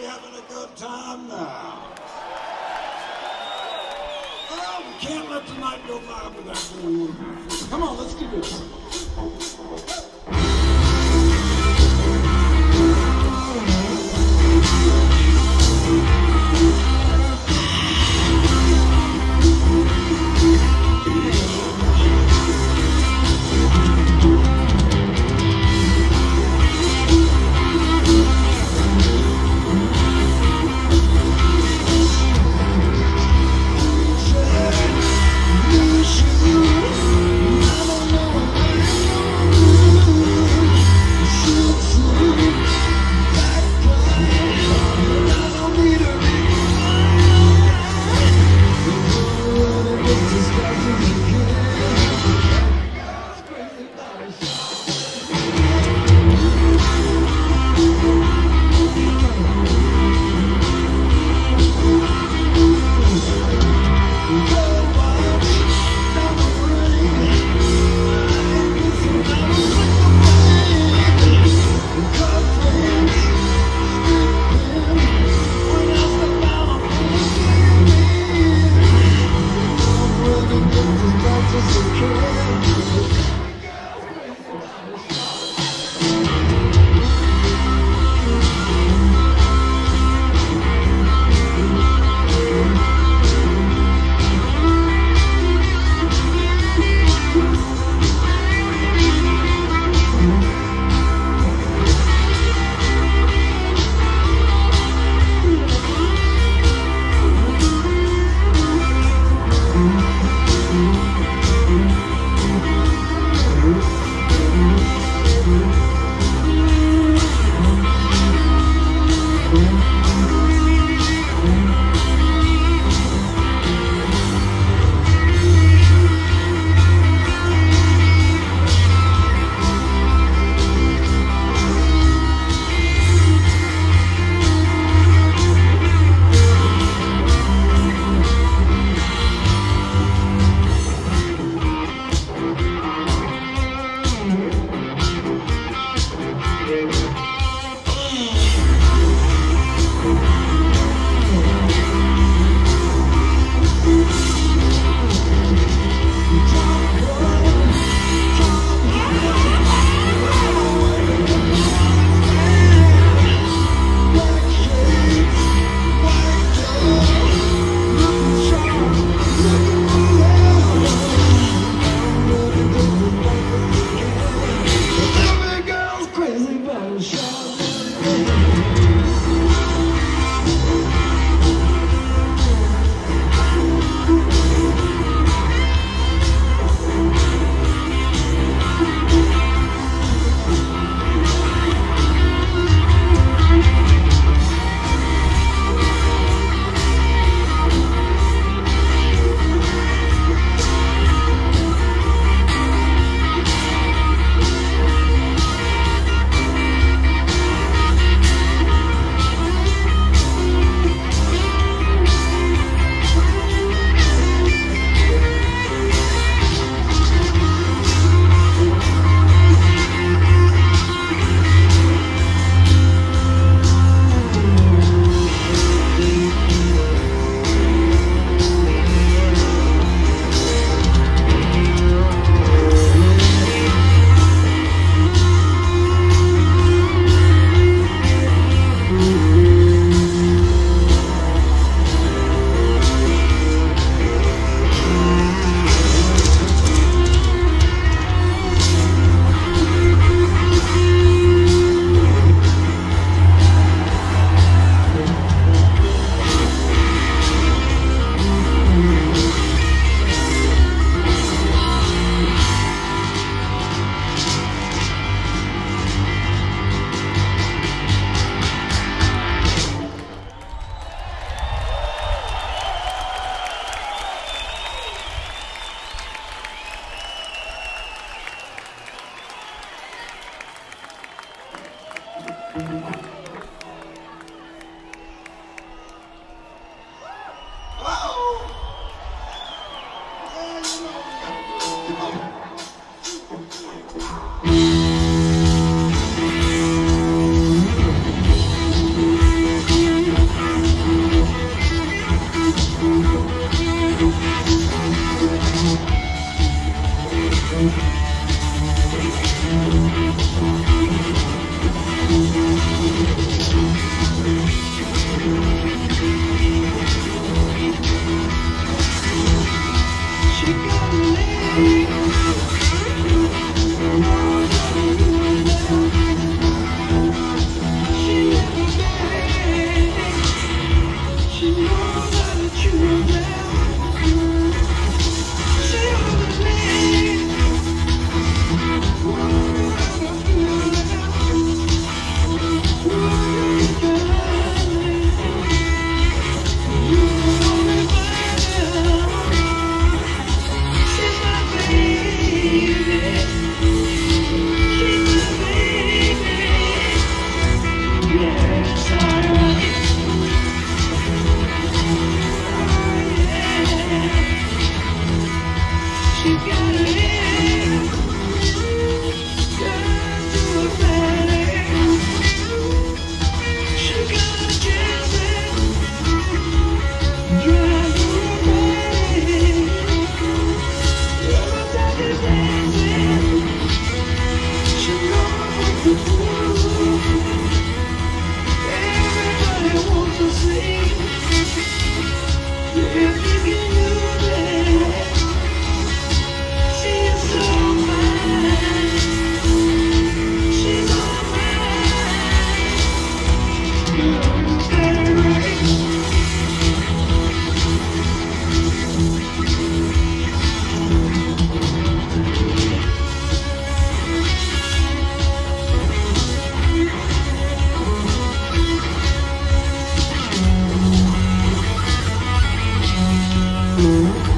we having a good time now? Well, we can't let the night go by without doing one. Come on, let's do this. Yeah, you Blue.